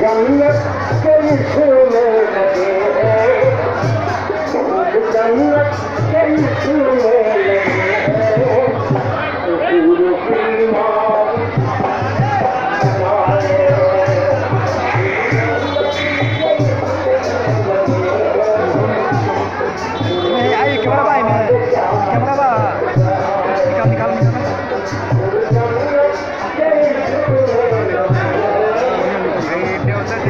جان کي چئي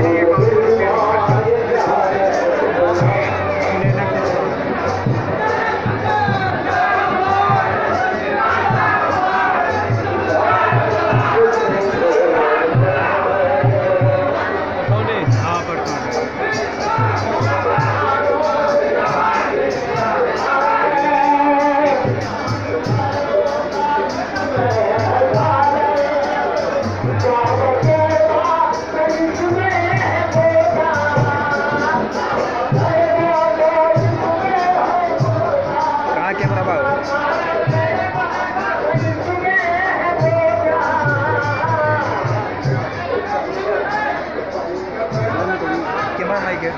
Thank you. Mama, like it.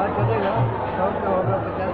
Ja, ich kann dir, ja. Ich kann dir, ja.